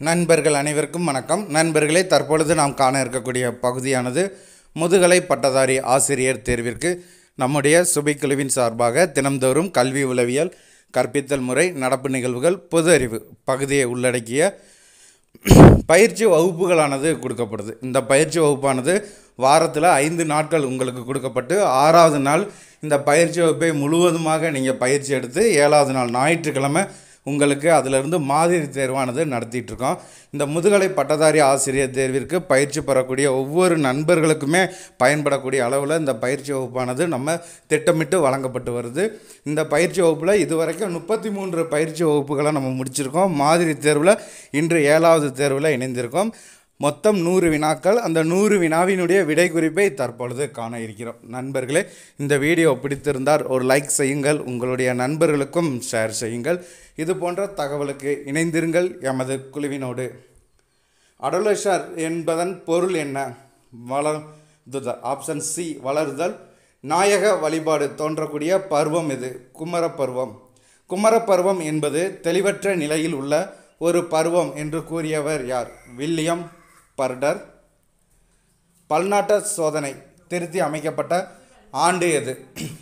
நண்பர்கள் அனைவருக்கும் வணக்கம். நண்பர்களே தற்பொழுது நாம் காண இருக்கக்கூடிய பகுதியானது முதுகலை பட்டதாரி ஆசிரியர் தேர்விற்கு நம்முடைய சுபைக்குழுவின் சார்பாக தினம்தோறும் கல்வி உளவியல் கற்பித்தல் முறை நடப்பு நிகழ்வுகள் பொது அறிவு பகுதியை உள்ளடக்கிய பயிற்சி வகுப்புகளானது கொடுக்கப்படுது. இந்த பயிற்சி வகுப்பானது வாரத்தில் ஐந்து நாட்கள் உங்களுக்கு கொடுக்கப்பட்டு ஆறாவது நாள் இந்த பயிற்சி வகுப்பை முழுவதுமாக நீங்கள் பயிற்சி எடுத்து ஏழாவது நாள் ஞாயிற்றுக்கிழமை உங்களுக்கு அதிலிருந்து மாதிரி தேர்வானது நடத்திட்டுருக்கோம். இந்த முதுகலை பட்டதாரி ஆசிரியர் தேர்விற்கு பயிற்சி பெறக்கூடிய ஒவ்வொரு நண்பர்களுக்குமே பயன்படக்கூடிய அளவில் இந்த பயிற்சி வகுப்பானது நம்ம திட்டமிட்டு வழங்கப்பட்டு வருது. இந்த பயிற்சி வகுப்பில் இதுவரைக்கும் முப்பத்தி மூன்று பயிற்சி வகுப்புகளை நம்ம முடிச்சிருக்கோம். மாதிரி தேர்வில் இன்று ஏழாவது தேர்வில் இணைந்திருக்கோம். மொத்தம் நூறு வினாக்கள். அந்த நூறு வினாவினுடைய விடை குறிப்பை தற்பொழுது காண இருக்கிறோம். நண்பர்களே இந்த வீடியோ பிடித்திருந்தால் ஒரு லைக் செய்யுங்கள். உங்களுடைய நண்பர்களுக்கும் ஷேர் செய்யுங்கள். இது போன்ற தகவலுக்கு இணைந்திருங்கள் எமது குழுவினோடு. அடலஷர் என்பதன் பொருள் என்ன? வளர்ந்துதல் ஆப்ஷன் சி வளருதல். நாயக வழிபாடு தோன்றக்கூடிய பருவம் இது குமரப்பருவம் குமரப்பருவம் என்பது தெளிவற்ற நிலையில் உள்ள ஒரு பருவம் என்று கூறியவர் யார்? வில்லியம் பர்டர். பல்நாட்ட சோதனை திருத்தி அமைக்கப்பட்ட ஆண்டு எது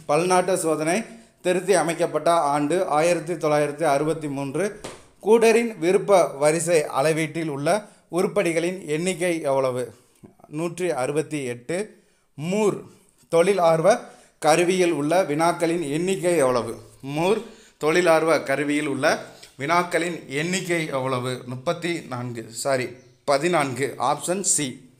பல்நாட்ட சோதனை திருத்தி அமைக்கப்பட்ட ஆண்டு ஆயிரத்தி தொள்ளாயிரத்தி அறுபத்தி மூன்று. கூடரின் விருப்ப வரிசை அளவீட்டில் உள்ள உருப்படிகளின் எண்ணிக்கை எவ்வளவு? நூற்றி அறுபத்தி எட்டு. மூர். தொழில் ஆர்வ கருவியில் உள்ள வினாக்களின் எண்ணிக்கை எவ்வளவு? மூர். தொழிலார்வ கருவியில் உள்ள வினாக்களின் எண்ணிக்கை எவ்வளவு? முப்பத்தி நான்கு. சாரி பதினான்கு. Option C.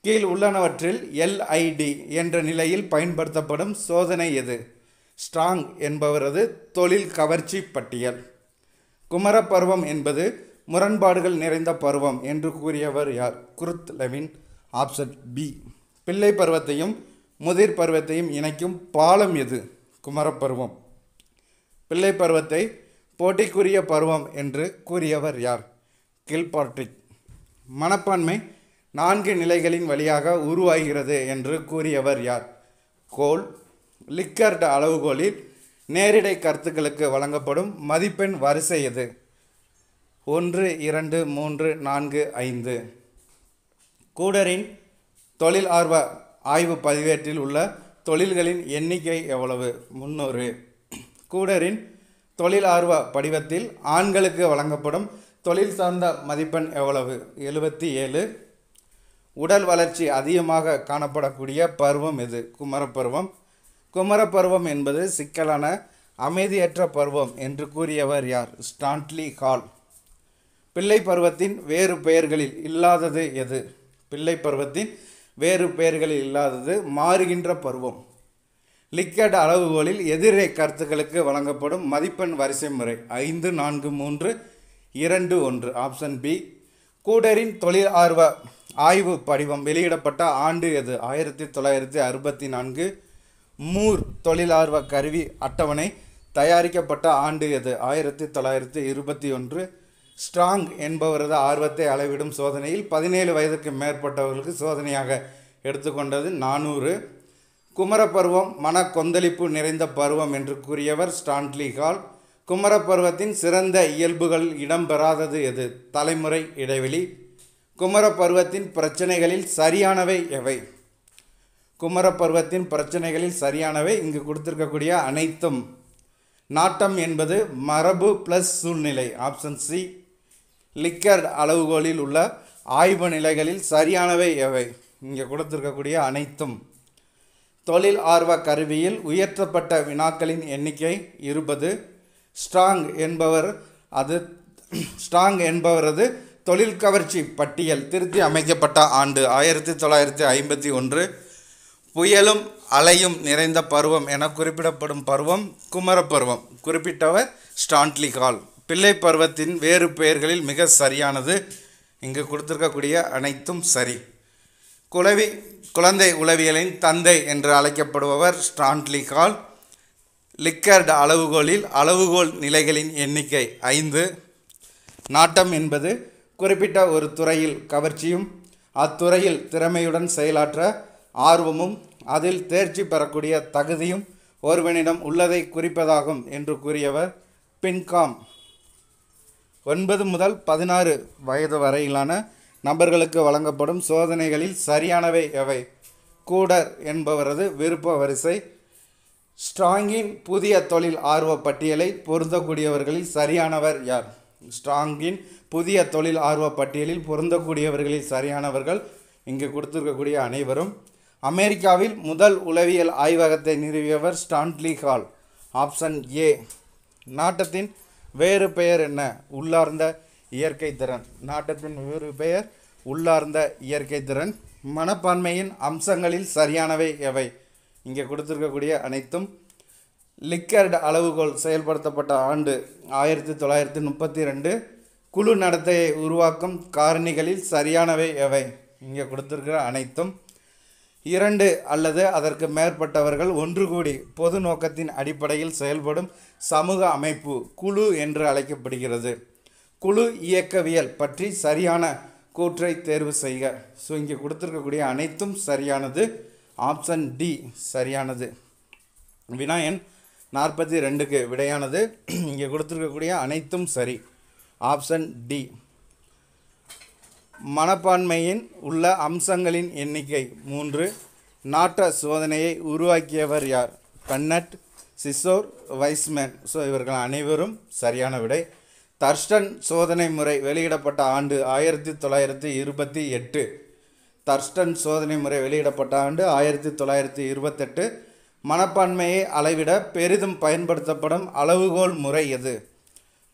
கீழ் உள்ளனவற்றில் எல்ஐடி என்ற நிலையில் பயன்படுத்தப்படும் சோதனை எது? ஸ்ட்ராங் என்பவரது தொழில் கவர்ச்சி பட்டியல். குமரப்பருவம் என்பது முரண்பாடுகள் நிறைந்த பருவம் என்று கூறியவர் யார்? Kurt Lewin. Option B. பிள்ளை பருவத்தையும் முதிர் பருவத்தையும் இணைக்கும் பாலம் எது? குமரப்பருவம் பிள்ளை பருவத்தை போட்டிக்குரிய பருவம் என்று கூறியவர் யார்? கில்பார்ட்ரிக் மனப்பான்மை நான்கு நிலைகளின் வழியாக உருவாகிறது என்று கூறியவர் யார்? கோல் லிக்கர்ட் அளவுகோலில் நேரிடை கருத்துக்களுக்கு வழங்கப்படும் மதிப்பெண் வரிசை எது? ஒன்று இரண்டு மூன்று நான்கு ஐந்து. கூடரின் தொழில் ஆர்வ ஆய்வு பதிவேட்டில் உள்ள தொழில்களின் எண்ணிக்கை எவ்வளவு? முன்னூறு. கூடரின் தொழில் ஆர்வ படிவத்தில் ஆண்களுக்கு வழங்கப்படும் தொழில் சார்ந்த மதிப்பெண் எவ்வளவு? எழுபத்தி ஏழு. உடல் வளர்ச்சி அதிகமாக காணப்படக்கூடிய பருவம் எது? குமரப்பருவம் குமரப்பருவம் என்பது சிக்கலான அமைதியற்ற பருவம் என்று கூறியவர் யார்? Stanley Hall. பிள்ளை பருவத்தின் வேறு பெயர்களில் இல்லாதது எது? பிள்ளை பருவத்தின் வேறு பெயர்களில் இல்லாதது மாறுகின்ற பருவம். லிக்கட் அளவுகோலில் எதிரே கருத்துக்களுக்கு வழங்கப்படும் மதிப்பெண் வரிசை முறை ஐந்து நான்கு மூன்று இரண்டு ஒன்று. Option B. கூடரின் தொழில் ஆர்வ ஆய்வு படிவம் வெளியிடப்பட்ட ஆண்டு எது? ஆயிரத்தி தொள்ளாயிரத்தி அறுபத்தி நான்கு மூர் தொழிலார்வ கருவி அட்டவணை தயாரிக்கப்பட்ட ஆண்டு எது? ஆயிரத்தி தொள்ளாயிரத்தி இருபத்தி ஒன்று. ஸ்ட்ராங் என்பவரது ஆர்வத்தை அளவிடும் சோதனையில் பதினேழு வயதுக்கு மேற்பட்டவர்களுக்கு சோதனையாக எடுத்துக்கொண்டது நானூறு. குமரப்பருவம் மன கொந்தளிப்பு நிறைந்த பருவம் என்று கூறியவர் ஸ்டான்ட்லி ஹால். குமரப்பருவத்தின் சிறந்த இயல்புகள் இடம்பெறாதது எது? தலைமுறை இடைவெளி. குமரப்பருவத்தின் பிரச்சனைகளில் சரியானவை எவை? குமரப்பருவத்தின் பிரச்சனைகளில் சரியானவை இங்கு கொடுத்துருக்கக்கூடிய அனைத்தும். நாட்டம் என்பது மரபு ப்ளஸ் சூழ்நிலை ஆப்ஷன் சி லிக்கர்ட் அளவுகோலில் உள்ள ஆய்வு நிலைகளில் சரியானவை எவை? இங்கே கொடுத்துருக்கக்கூடிய அனைத்தும். தொழில் ஆர்வ கருவியில் உயர்த்தப்பட்ட வினாக்களின் எண்ணிக்கை இருபது. ஸ்ட்ராங் என்பவர் அது ஸ்ட்ராங் என்பவரது தொழில் கவர்ச்சி பட்டியல் திருத்தி அமைக்கப்பட்ட ஆண்டு ஆயிரத்தி தொள்ளாயிரத்தி ஐம்பத்தி ஒன்று. புயலும் அலையும் நிறைந்த பருவம் என குறிப்பிடப்படும் பருவம் குமரப்பருவம். குறிப்பிட்டவர் ஸ்டான்ட்லி கால். பிள்ளை பருவத்தின் வேறு பெயர்களில் மிக சரியானது இங்கு கொடுத்துருக்கக்கூடிய அனைத்தும் சரி. குளவி குழந்தை உளவியலின் தந்தை என்று அழைக்கப்படுபவர் ஸ்டான்ட்லி கால். லிக்கர்ட் அளவுகோலில் அளவுகோல் நிலைகளின் எண்ணிக்கை ஐந்து. நாட்டம் என்பது குறிப்பிட்ட ஒரு துறையில் கவர்ச்சியும் அத்துறையில் திறமையுடன் செயலாற்ற ஆர்வமும் அதில் தேர்ச்சி பெறக்கூடிய தகுதியும் ஒருவனிடம் உள்ளதை குறிப்பதாகும் என்று கூறியவர் பின்காம். ஒன்பது முதல் பதினாறு வயது வரையிலான நபர்களுக்கு வழங்கப்படும் சோதனைகளில் சரியானவை எவை? கூடர் என்பவரது விருப்ப வரிசை. ஸ்ட்ராங்கின் புதிய தொழில் ஆர்வ பட்டியலை பொருந்தக்கூடியவர்களில் சரியானவர் யார்? ஸ்ட்ராங்கின் புதிய தொழில் ஆர்வ பட்டியலில் பொருந்தக்கூடியவர்களில் சரியானவர்கள் இங்கு கொடுத்துருக்கக்கூடிய அனைவரும் அமெரிக்காவில் முதல் உளவியல் ஆய்வகத்தை நிறுவியவர் ஸ்டான்லி ஹால். Option A. நாட்டத்தின் வேறு பெயர் என்ன? உள்ளார்ந்த இயற்கை திறன். நாட்டத்தின் வேறு பெயர் உள்ளார்ந்த இயற்கை திறன். மனப்பான்மையின் அம்சங்களில் சரியானவை எவை? இங்கே கொடுத்துருக்கக்கூடிய அனைத்தும் லிக்கர்ட் அளவுகோல் செயல்படுத்தப்பட்ட ஆண்டு ஆயிரத்தி தொள்ளாயிரத்தி முப்பத்தி ரெண்டு. குழு நடத்தையை உருவாக்கும் காரணிகளில் சரியானவை எவை? இங்கே கொடுத்துருக்கிற அனைத்தும் இரண்டு அல்லது அதற்கு மேற்பட்டவர்கள் ஒன்று கூடி பொது நோக்கத்தின் அடிப்படையில் செயல்படும் சமூக அமைப்பு குழு என்று அழைக்கப்படுகிறது. குழு இயக்கவியல் பற்றி சரியான கூற்றை தேர்வு செய்க. ஸோ இங்கே கொடுத்துருக்கக்கூடிய அனைத்தும் சரியானது. ஆப்ஷன் டி சரியானது. வினாயன் நாற்பத்தி ரெண்டுக்கு விடையானது. இங்கே கொடுத்துருக்கக்கூடிய அனைத்தும் சரி. ஆப்ஷன் டி மனப்பான்மையின் உள்ள அம்சங்களின் எண்ணிக்கை மூன்று. நாட்ட சோதனையை உருவாக்கியவர் யார்? கன்னட் சிசோர் வைஸ்மேன். ஸோ இவர்கள் அனைவரும் சரியான விடை. தர்ஸ்டன் சோதனை முறை வெளியிடப்பட்ட ஆண்டு ஆயிரத்தி தொள்ளாயிரத்தி இருபத்தி எட்டு. தர்ஸ்டன் சோதனை முறை வெளியிடப்பட்ட ஆண்டு ஆயிரத்தி தொள்ளாயிரத்தி இருபத்தெட்டு. மனப்பான்மையை அளவிட பெரிதும் பயன்படுத்தப்படும் அளவுகோல் முறை எது?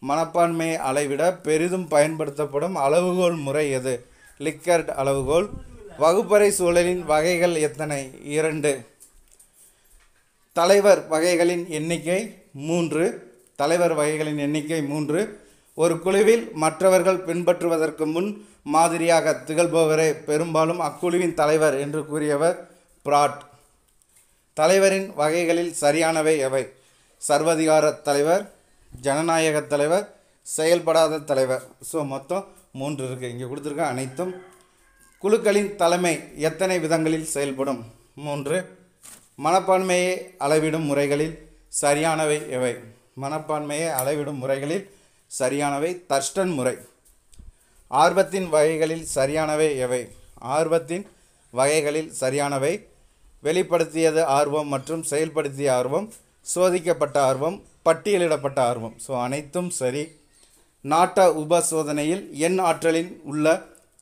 மனப்பான்மையை அளவிட பெரிதும் பயன்படுத்தப்படும் அளவுகோல் முறை எது? லிக்கர்ட் அளவுகோல். வகுப்பறை சூழலின் வகைகள் எத்தனை? இரண்டு. தலைவர் வகைகளின் எண்ணிக்கை மூன்று. தலைவர் வகைகளின் எண்ணிக்கை மூன்று. ஒரு குழுவில் மற்றவர்கள் பின்பற்றுவதற்கு முன் மாதிரியாக திகழ்பவரே பெரும்பாலும் அக்குழுவின் தலைவர் என்று கூறியவர் பிராட். தலைவரின் வகைகளில் சரியானவை எவை? சர்வதிகார தலைவர் ஜனநாயக தலைவர் செயல்படாத தலைவர். ஸோ மொத்தம் மூன்று இருக்குது இங்கே கொடுத்துருக்க அனைத்தும் குழுக்களின் தலைமை எத்தனை விதங்களில் செயல்படும்? மூன்று. மனப்பான்மையை அளவிடும் முறைகளில் சரியானவை எவை? மனப்பான்மையை அளவிடும் முறைகளில் சரியானவை. தர்ஸ்டன் முறை. ஆர்வத்தின் வகைகளில் சரியானவை எவை? ஆர்வத்தின் வகைகளில் சரியானவை. வெளிப்படுத்தியது ஆர்வம் மற்றும் செயல்படுத்திய ஆர்வம் சோதிக்கப்பட்ட ஆர்வம் பட்டியலிடப்பட்ட ஆர்வம். ஸோ அனைத்தும் சரி. நாட்ட உபசோதனையில் எண் ஆற்றலின் உள்ள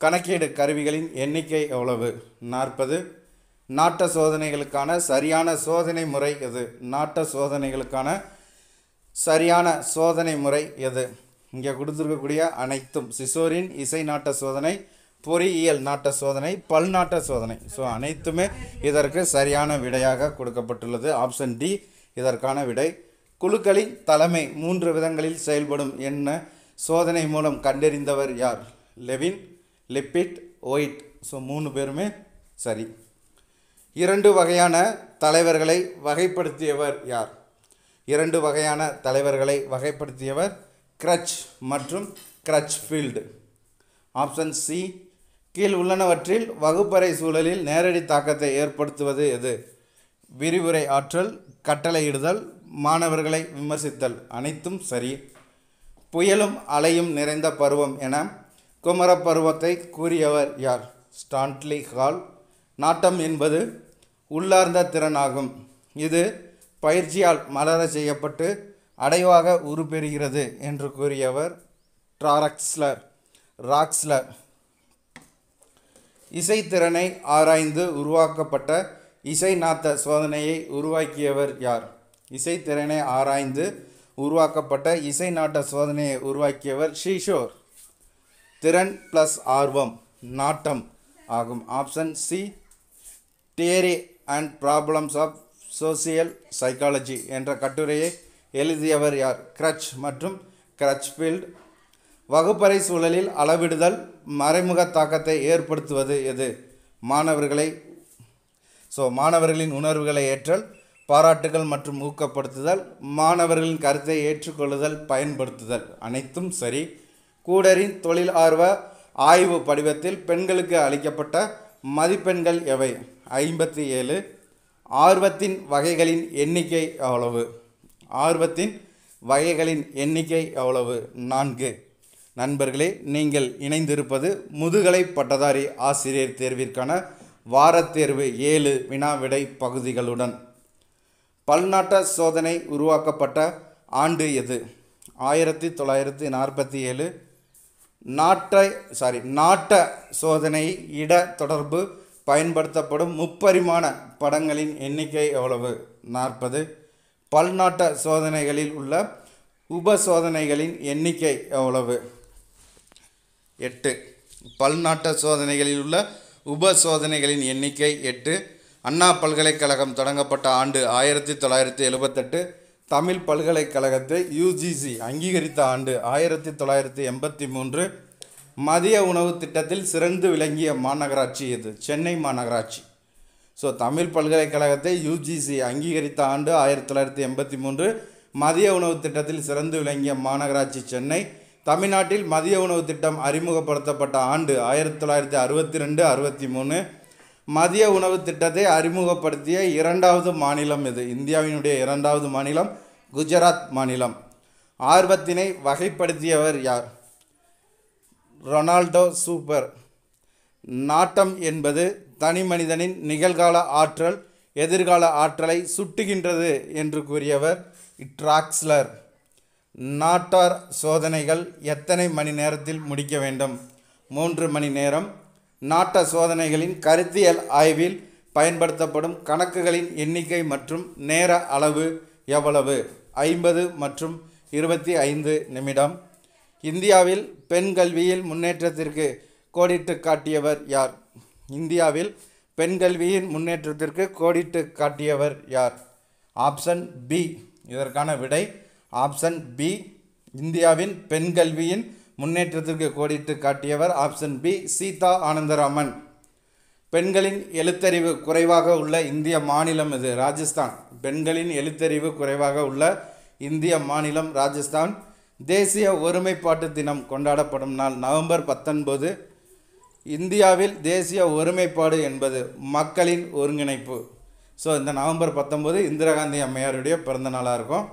கணக்கீடு கருவிகளின் எண்ணிக்கை எவ்வளவு? நாற்பது. நாட்ட சோதனைகளுக்கான சரியான சோதனை முறை எது? நாட்ட சோதனைகளுக்கான சரியான சோதனை முறை எது? இங்கே கொடுத்துருக்கக்கூடிய அனைத்தும் சிசோரின் இசை நாட்ட சோதனை பொறியியல் நாட்ட சோதனை பல்நாட்ட சோதனை. ஸோ அனைத்துமே இதற்கு சரியான விடையாக கொடுக்கப்பட்டுள்ளது. ஆப்ஷன் டி இதற்கான விடை குழுக்களின் தலைமை மூன்று விதங்களில் செயல்படும் என்ன சோதனை மூலம் கண்டறிந்தவர் யார்? லெவின் லிப்பிட் ஒயிட் ஸோ மூணு பேருமே சரி. இரண்டு வகையான தலைவர்களை வகைப்படுத்தியவர் யார்? இரண்டு வகையான தலைவர்களை வகைப்படுத்தியவர் கிரச் மற்றும் கிரச்ஃபீல்டு ஆப்ஷன் சி கீழ் உள்ளனவற்றில் வகுப்பறை சூழலில் நேரடி தாக்கத்தை ஏற்படுத்துவது எது? விரிவுரை ஆற்றல் கட்டளையிடுதல் மாணவர்களை விமர்சித்தல் அனைத்தும் சரி. புயலும் அலையும் நிறைந்த பருவம் என குமர பருவத்தை கூறியவர் யார்? Stanley Hall. நாட்டம் என்பது உள்ளார்ந்த திறனாகும். இது பயிற்சியால் மலர செய்யப்பட்டு அடைவாக உருப்பெறுகிறது என்று கூறியவர் ட்ராரக்ஸ்லர் ராக்ஸ்லர். இசைத்திறனை ஆராய்ந்து உருவாக்கப்பட்ட இசை நாத்த சோதனையை உருவாக்கியவர் யார்? இசைத்திறனை ஆராய்ந்து உருவாக்கப்பட்ட இசை நாட்ட சோதனையை உருவாக்கியவர் ஷீஷோர் திறன் ப்ளஸ் ஆர்வம் நாட்டம் ஆகும். Option C theory and problems of social psychology என்ற கட்டுரையை எழுதியவர் யார்? கிரச் மற்றும் கிரச்ஃபீல்ட் வகுப்பறை சூழலில் அளவிடுதல் மறைமுக தாக்கத்தை ஏற்படுத்துவது எது? மாணவர்களை ஸோ மாணவர்களின் உணர்வுகளை ஏற்றல் பாராட்டுகள் மற்றும் ஊக்கப்படுத்துதல் மாணவர்களின் கருத்தை ஏற்றுக்கொள்ளுதல் பயன்படுத்துதல் அனைத்தும் சரி. கூடரின் தொழில் ஆர்வ ஆய்வு படிவத்தில் பெண்களுக்கு அளிக்கப்பட்ட மதிப்பெண்கள் எவை? ஐம்பத்தி ஏழு ஆர்வத்தின் வகைகளின் எண்ணிக்கை எவ்வளவு? ஆர்வத்தின் வகைகளின் எண்ணிக்கை எவ்வளவு? நான்கு. நண்பர்களே நீங்கள் இணைந்திருப்பது முதுகலை பட்டதாரி ஆசிரியர் தேர்விற்கான வாரத் தேர்வு ஏழு வினாவிடை பகுதிகளுடன். பல்நாட்ட சோதனை உருவாக்கப்பட்ட ஆண்டு எது? ஆயிரத்தி தொள்ளாயிரத்தி நாற்பத்தி ஏழு. நாட்டை சாரி நாட்ட சோதனை இட தொடர்பு பயன்படுத்தப்படும் முப்பரிமாண படங்களின் எண்ணிக்கை எவ்வளவு? நாற்பது. பல்நாட்ட சோதனைகளில் உள்ள உப சோதனைகளின் எண்ணிக்கை எவ்வளவு? எட்டு. பல்நாட்ட சோதனைகளில் உள்ள உப சோதனைகளின் எண்ணிக்கை எட்டு. அண்ணா பல்கலைக்கழகம் தொடங்கப்பட்ட ஆண்டு ஆயிரத்தி தொள்ளாயிரத்தி எழுபத்தெட்டு தமிழ் பல்கலைக்கழகத்தை யுஜிசி அங்கீகரித்த ஆண்டு ஆயிரத்தி தொள்ளாயிரத்தி எண்பத்தி மூன்று மதிய உணவு திட்டத்தில் சிறந்து விளங்கிய மாநகராட்சி இது சென்னை மாநகராட்சி. ஸோ தமிழ் பல்கலைக்கழகத்தை யுஜிசி அங்கீகரித்த ஆண்டு ஆயிரத்தி தொள்ளாயிரத்தி எண்பத்தி மூன்று மதிய உணவு திட்டத்தில் சிறந்து விளங்கிய மாநகராட்சி சென்னை. தமிழ்நாட்டில் மதிய உணவு திட்டம் அறிமுகப்படுத்தப்பட்ட ஆண்டு ஆயிரத்தி தொள்ளாயிரத்தி அறுபத்தி ரெண்டு அறுபத்தி மூணு. மதிய உணவு திட்டத்தை அறிமுகப்படுத்திய இரண்டாவது மாநிலம் இது. இந்தியாவினுடைய இரண்டாவது மாநிலம் குஜராத் மாநிலம். ஆர்வத்தினை வகைப்படுத்தியவர் யார்? Donald Super. நாட்டம் என்பது தனி மனிதனின் நிகழ்கால ஆற்றல் எதிர்கால ஆற்றலை சுட்டுகின்றது என்று கூறியவர் ட்ராக்ஸ்லர் நாட்டார் சோதனைகள் எத்தனை மணி நேரத்தில் முடிக்க வேண்டும்? மூன்று மணி நேரம் நாட்ட சோதனைகளின் கருத்தியல் ஆய்வில் பயன்படுத்தப்படும் கணக்குகளின் எண்ணிக்கை மற்றும் நேர அளவு எவ்வளவு? ஐம்பது மற்றும் இருபத்தி ஐந்து நிமிடம். இந்தியாவில் பெண் கல்வியில் முன்னேற்றத்திற்கு கோடிட்டு காட்டியவர் யார்? இந்தியாவில் பெண் கல்வியின் முன்னேற்றத்திற்கு கோடிட்டு காட்டியவர் யார்? Option B. இதற்கான விடை ஆப்ஷன் பி. இந்தியாவின் பெண் கல்வியின் முன்னேற்றத்திற்கு கோடிட்டு காட்டியவர் ஆப்ஷன் பி சீதா ஆனந்தராமன். பெண்களின் எழுத்தறிவு குறைவாக உள்ள இந்திய மாநிலம் இது ராஜஸ்தான். பெண்களின் எழுத்தறிவு குறைவாக உள்ள இந்திய மாநிலம் ராஜஸ்தான். தேசிய ஒருமைப்பாட்டு தினம் கொண்டாடப்படும் நாள் நவம்பர் பத்தொன்பது. இந்தியாவில் தேசிய ஒருமைப்பாடு என்பது மக்களின் ஒருங்கிணைப்பு. ஸோ இந்த நவம்பர் பத்தொம்போது இந்திரா காந்தி அம்மையாருடைய பிறந்த நாளாக இருக்கும்.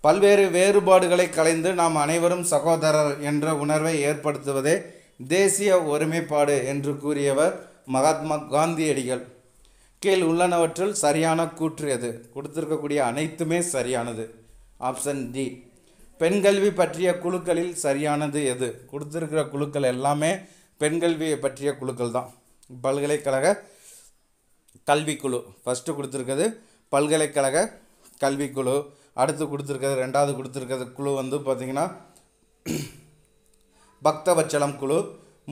பல்வேறு வேறுபாடுகளை கலைந்து நாம் அனைவரும் சகோதரர் என்ற உணர்வை ஏற்படுத்துவதே தேசிய ஒருமைப்பாடு என்று கூறியவர் மகாத்மா காந்தியடிகள். கீழ் உள்ளனவற்றில் சரியான கூற்று எது? கொடுத்திருக்கக்கூடிய அனைத்துமே சரியானது. Option D. பெண் கல்வி பற்றிய குழுக்களில் சரியானது எது? கொடுத்திருக்கிற குழுக்கள் எல்லாமே பெண் கல்வியை பற்றிய குழுக்கள் தான். பல்கலைக்கழக கல்விக்குழு. ஃபஸ்ட்டு கொடுத்துருக்கிறது பல்கலைக்கழக கல்விக்குழு. அடுத்து கொடுத்துருக்கிறது ரெண்டாவது கொடுத்துருக்கிறது குழு வந்து பார்த்திங்கன்னா பக்தவச்சலம் குழு.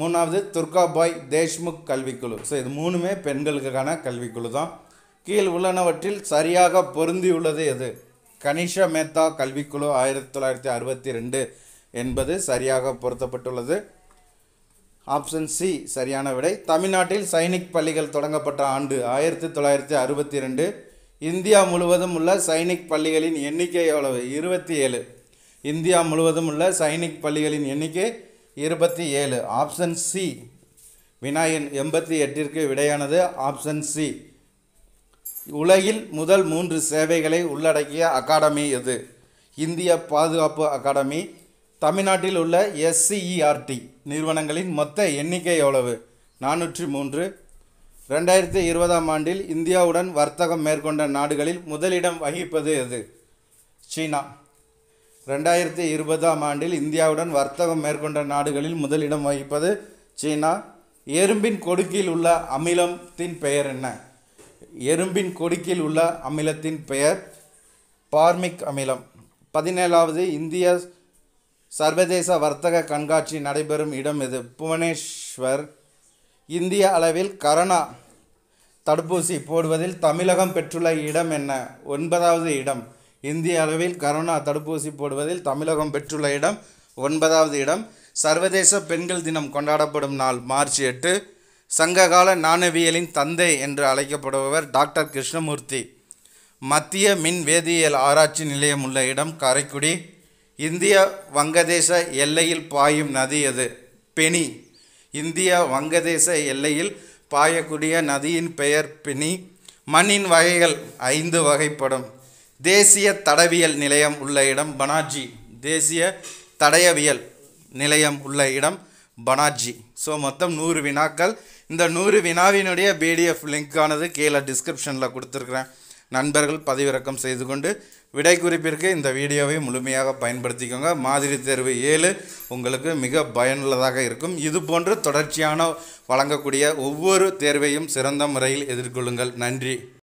மூணாவது துர்காபாய் தேஷ்முக் கல்விக்குழு. ஸோ இது மூணுமே பெண்களுக்கான கல்விக்குழு தான் கீழ் உள்ளனவற்றில் சரியாக பொருந்தியுள்ளது எது? கனிஷா மேத்தா கல்விக்குழு ஆயிரத்தி தொள்ளாயிரத்தி அறுபத்தி ரெண்டு என்பது சரியாக பொருத்தப்பட்டுள்ளது. ஆப்ஷன் சி சரியான விடை. தமிழ்நாட்டில் சைனிக் பள்ளிகள் தொடங்கப்பட்ட ஆண்டு ஆயிரத்தி தொள்ளாயிரத்தி அறுபத்தி ரெண்டு இந்தியா முழுவதும் உள்ள சைனிக் பள்ளிகளின் எண்ணிக்கை எவ்வளவு? இருபத்தி ஏழு. இந்தியா முழுவதும் உள்ள சைனிக் பள்ளிகளின் எண்ணிக்கை இருபத்தி ஏழு. ஆப்ஷன் சி வினாயன் எண்பத்தி எட்டிற்கு விடையானது ஆப்ஷன் சி உலகில் முதல் மூன்று சேவைகளை உள்ளடக்கிய அகாடமி எது? இந்திய பாதுகாப்பு அகாடமி தமிழ்நாட்டில் உள்ள எஸ்சிஇஆர்டி நிறுவனங்களின் மொத்த எண்ணிக்கை எவ்வளவு? நானூற்றி மூன்று. ரெண்டாயிரத்தி இருபதாம் ஆண்டில் இந்தியாவுடன் வர்த்தகம் மேற்கொண்ட நாடுகளில் முதலிடம் வகிப்பது எது? சீனா. ரெண்டாயிரத்தி இருபதாம் ஆண்டில் இந்தியாவுடன் வர்த்தகம் மேற்கொண்ட நாடுகளில் முதலிடம் வகிப்பது சீனா. எறும்பின் கொடுக்கில் உள்ள அமிலத்தின் பெயர் என்ன? எறும்பின் கொடுக்கில் உள்ள அமிலத்தின் பெயர் பார்மிக் அமிலம். பதினேழாவது இந்திய சர்வதேச வர்த்தக கண்காட்சி நடைபெறும் இடம் எது? புவனேஸ்வர் இந்திய அளவில் கரோனா தடுப்பூசி போடுவதில் தமிழகம் பெற்றுள்ள இடம் என்ன? ஒன்பதாவது இடம். இந்திய அளவில் கரோனா தடுப்பூசி போடுவதில் தமிழகம் பெற்றுள்ள இடம் ஒன்பதாவது இடம். சர்வதேச பெண்கள் தினம் கொண்டாடப்படும் நாள் மார்ச் எட்டு. சங்ககால நாணவியலின் தந்தை என்று அழைக்கப்படுபவர் டாக்டர் கிருஷ்ணமூர்த்தி. மத்திய மின் வேதியியல் ஆராய்ச்சி நிலையம் உள்ள இடம் காரைக்குடி. இந்திய வங்கதேச எல்லையில் பாயும் நதி எது? பெனி இந்தியா வங்கதேச எல்லையில் பாயக்கூடிய நதியின் பெயர் பிணி. மண்ணின் வகைகள் ஐந்து வகைப்படும். தேசிய தடவியல் நிலையம் உள்ள இடம் பனாஜி. தேசிய தடயவியல் நிலையம் உள்ள இடம் பனாஜி. ஸோ மொத்தம் நூறு வினாக்கள். இந்த நூறு வினாவினுடைய பிடிஎஃப் லிங்க்கானது கீழே டிஸ்கிரிப்ஷனில் கொடுத்துருக்குறேன். நண்பர்கள் பதிவிறக்கம் செய்து கொண்டு விடை குறிப்பிற்கு இந்த வீடியோவை முழுமையாக பயன்படுத்திக்கோங்க. மாதிரி தேர்வு ஏழு உங்களுக்கு மிக பயனுள்ளதாக இருக்கும். இது போன்று தொடர்ச்சியான வழங்கக்கூடிய ஒவ்வொரு தேர்வையும் சிறந்த முறையில் எதிர்கொள்ளுங்கள். நன்றி.